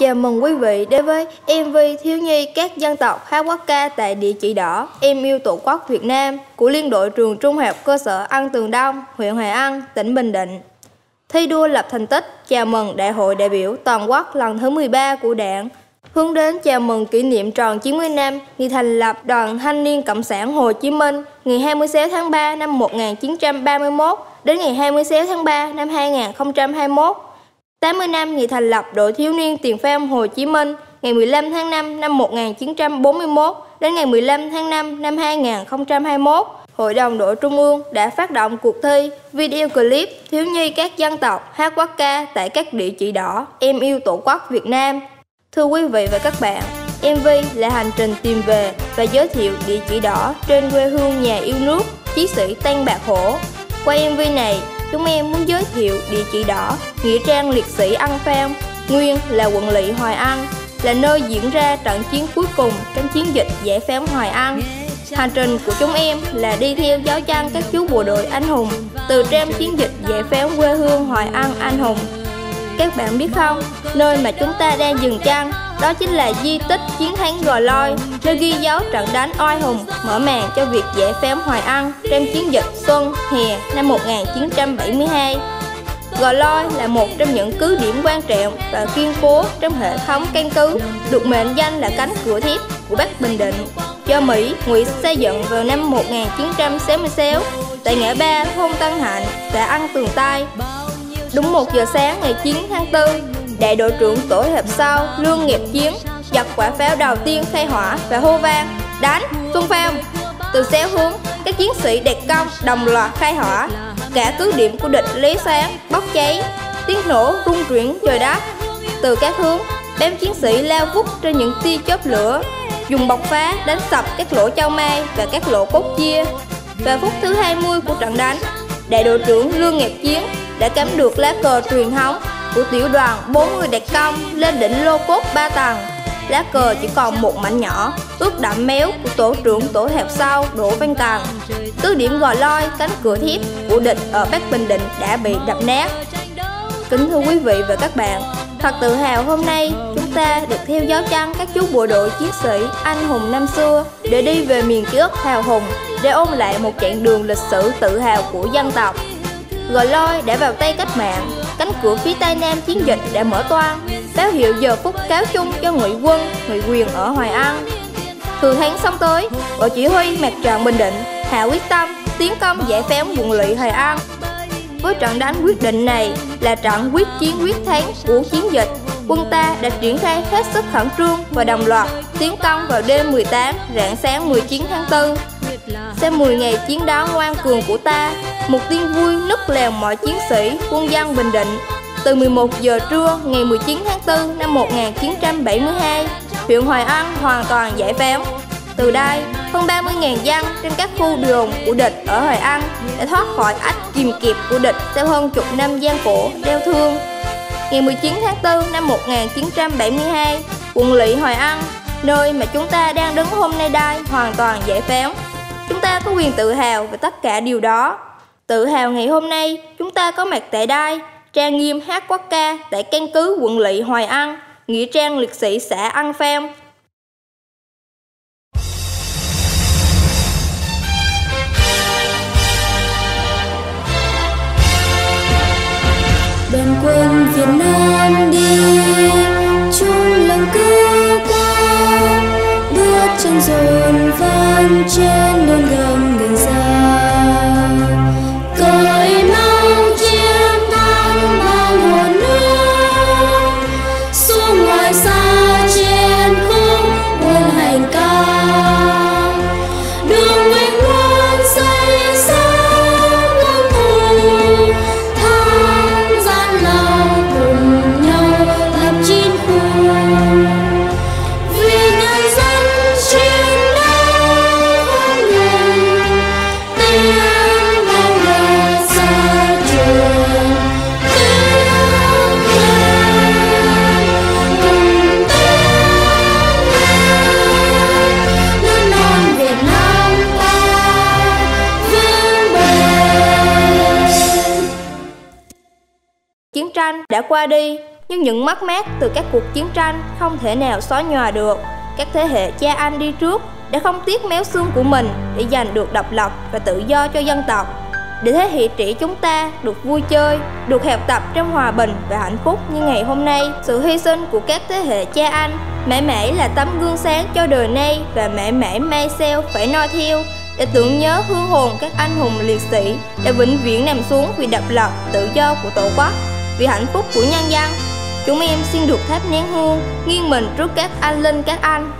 Chào mừng quý vị đến với MV Thiếu nhi các dân tộc hát quốc ca tại địa chỉ đỏ. Em yêu Tổ quốc Việt Nam của Liên đội trường Trung học cơ sở An Tường Đông, huyện Hòa An, tỉnh Bình Định. Thi đua lập thành tích chào mừng Đại hội đại biểu toàn quốc lần thứ 13 của Đảng, hướng đến chào mừng kỷ niệm tròn 90 năm ngày thành lập Đoàn Thanh niên Cộng sản Hồ Chí Minh ngày 26 tháng 3 năm 1931 đến ngày 26 tháng 3 năm 2021 80 năm ngày thành lập Đội Thiếu niên Tiền Phong Hồ Chí Minh ngày 15 tháng 5 năm 1941 đến ngày 15 tháng 5 năm 2021, Hội đồng đội Trung ương đã phát động cuộc thi video clip thiếu nhi các dân tộc hát quốc ca tại các địa chỉ đỏ Em yêu Tổ quốc Việt Nam. Thưa quý vị và các bạn, MV là hành trình tìm về và giới thiệu địa chỉ đỏ trên quê hương nhà yêu nước, chiến sĩ tan Bạc Hổ. Qua MV này, chúng em muốn giới thiệu địa chỉ đỏ Nghĩa trang liệt sĩ Ăn Pham, nguyên là quận lỵ Hoài An, là nơi diễn ra trận chiến cuối cùng trong chiến dịch giải phóng Hoài An. Hành trình của chúng em là đi theo giáo chân các chú bộ đội anh hùng từ trang chiến dịch giải phóng quê hương Hoài An anh hùng. Các bạn biết không, nơi mà chúng ta đang dừng chân đó chính là di tích chiến thắng Gò Loi, nơi ghi dấu trận đánh oai hùng mở màn cho việc giải phóng Hoài An trong chiến dịch Xuân Hè năm 1972. Gò Loi là một trong những cứ điểm quan trọng và kiên cố trong hệ thống căn cứ, được mệnh danh là cánh cửa thép của Bắc Bình Định do Mỹ ngụy xây dựng vào năm 1966 tại ngã ba thôn Tân Hạnh, xã Ăn Tường Tây. Đúng 1 giờ sáng ngày 9 tháng 4, đại đội trưởng tổ hợp sau Lương Nghiệp Chiến giật quả pháo đầu tiên khai hỏa và hô vang, đánh, xung phong. Từ xéo hướng, các chiến sĩ đẹp công đồng loạt khai hỏa. Cả cứ điểm của địch lấy sáng, bốc cháy. Tiếng nổ rung chuyển trời đất. Từ các hướng, đám chiến sĩ lao vút trên những tia chớp lửa, dùng bọc phá đánh sập các lỗ châu mai và các lỗ cốt chia. Và phút thứ 20 của trận đánh, đại đội trưởng lương nghiệp chiến đã cắm được lá cờ truyền thống của tiểu đoàn 40 đặc công lên đỉnh lô cốt 3 tầng. Lá cờ chỉ còn một mảnh nhỏ, ướt đậm méo của tổ trưởng tổ hẹp sau Đỗ Văn Càng. Cứ điểm gò loi, cánh cửa thiếp của địch ở Bắc Bình Định đã bị đập nát. Kính thưa quý vị và các bạn, thật tự hào hôm nay chúng ta được theo dấu chân các chú bộ đội chiến sĩ anh hùng năm xưa để đi về miền ký ức hào hùng để ôn lại một chặng đường lịch sử tự hào của dân tộc. Gò loi đã vào tay cách mạng cánh cửa phía tây nam chiến dịch đã mở toang báo hiệu giờ phút cáo chung cho ngụy quân, ngụy quyền ở hoài an thừa tháng sắp tới, bộ chỉ huy mặt trận bình định hạ quyết tâm tiến công giải phóng quận lỵ hoài an với trận đánh quyết định này là trận quyết chiến quyết thắng của chiến dịch, quân ta đã triển khai hết sức khẩn trương và đồng loạt tiến công vào đêm 18 rạng sáng 19 tháng 4 sau 10 ngày chiến đấu ngoan cường của ta, một tin vui nức lèo mọi chiến sĩ, quân dân Bình Định. Từ 11 giờ trưa ngày 19 tháng 4 năm 1972, huyện Hoài An hoàn toàn giải phóng. Từ đây, hơn 30.000 dân trên các khu đường của địch ở Hoài An đã thoát khỏi ách kìm kịp của địch sau hơn chục năm gian khổ, đeo thương. Ngày 19 tháng 4 năm 1972, quận lỵ Hoài An, nơi mà chúng ta đang đứng hôm nay đây hoàn toàn giải phóng. Chúng ta có quyền tự hào về tất cả điều đó. Tự hào ngày hôm nay, chúng ta có mặt tại đây, trang nghiêm hát quốc ca tại căn cứ quận lỵ Hoài An, nghĩa trang liệt sĩ xã An Pham. đừng quân Việt Nam đã qua đi, nhưng những mất mát từ các cuộc chiến tranh không thể nào xóa nhòa được. Các thế hệ cha anh đi trước đã không tiếc méo xương của mình để giành được độc lập và tự do cho dân tộc. Để thế hệ trẻ chúng ta được vui chơi, được học tập trong hòa bình và hạnh phúc như ngày hôm nay, sự hy sinh của các thế hệ cha anh mãi mãi là tấm gương sáng cho đời nay và mãi mãi mai sau phải noi theo để tưởng nhớ hương hồn các anh hùng liệt sĩ đã vĩnh viễn nằm xuống vì độc lập tự do của tổ quốc vì hạnh phúc của nhân dân. Chúng em xin được thắp nén hương, nghiêng mình trước các anh linh các anh.